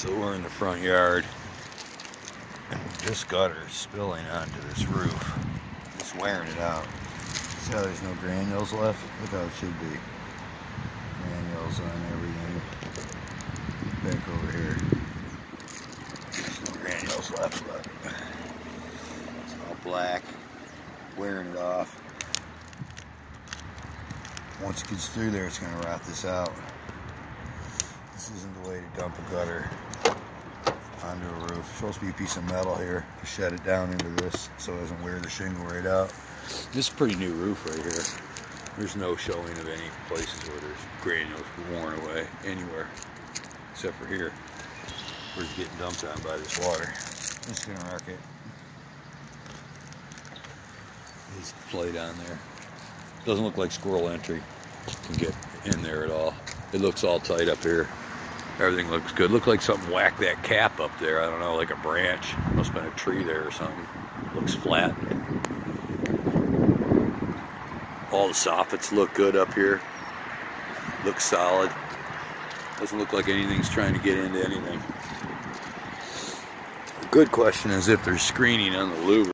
So we're in the front yard and this gutter is spilling onto this roof. It's wearing it out. See how there's no granules left? Look how it should be. Granules on everything. Back over here. There's no granules left, but it's all black. Wearing it off. Once it gets through there, it's going to rot this out. This isn't the way to dump a gutter onto a roof. It's supposed to be a piece of metal here to shed it down into this so it doesn't wear the shingle right out. This is a pretty new roof right here. There's no showing of any places where there's granules worn away anywhere except for here where it's getting dumped on by this water. Just gonna mark it. This plate on there. Doesn't look like squirrel entry can get in there at all. It looks all tight up here. Everything looks good. Looks like something whacked that cap up there. I don't know, like a branch. Must have been a tree there or something. Looks flat. All the soffits look good up here. Looks solid. Doesn't look like anything's trying to get into anything. Good question is if there's screening on the louver.